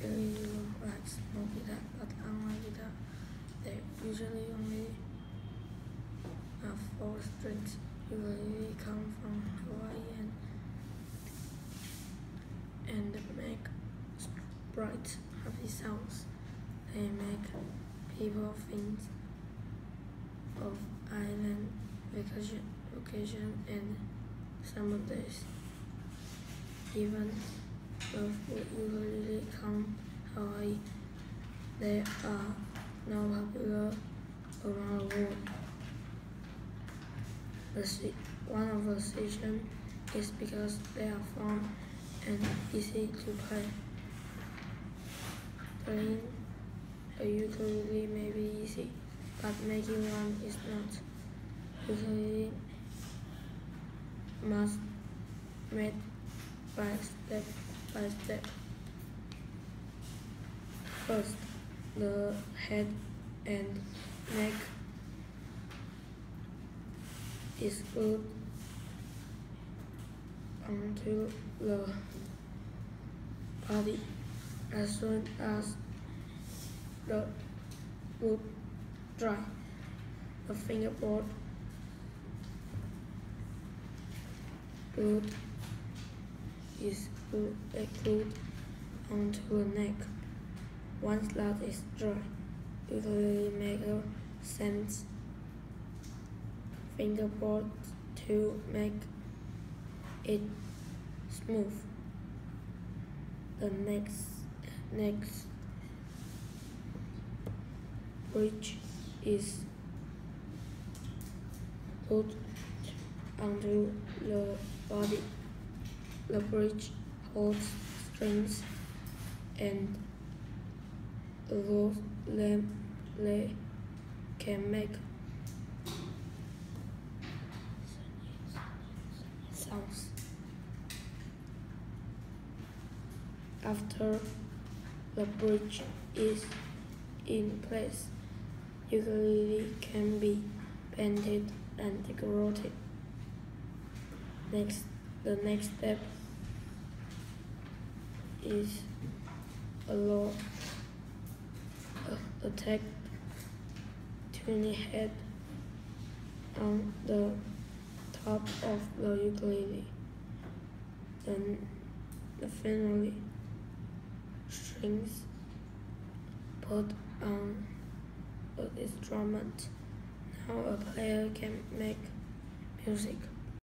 ukulele look like small guitar, but unlike guitar, they usually only have four strings. Usually come from Hawaii and and make bright, happy sounds. They make people think of island vacation, vacation and summer days. Even though usually come Hawaii, they are now popular around the world. The one of the reasons is because they are fun and easy to play. Playing a ukulele may be easy, but making one is not. Ukulele must made by step by step. First, the head and neck is glued onto the body as soon as the wood dry. The fingerboard is glued onto the neck. Once that is dry, make a sense fingerboard to make it smooth. The next next bridge is put onto the body. The bridge holds strings and those them can make sounds. After the bridge is in place, ukulele can be painted and decorated. Next, the next step is a low uh, attack tuning head on the top of the ukulele. Then the finally strings put on the instrument. Now a player can make music.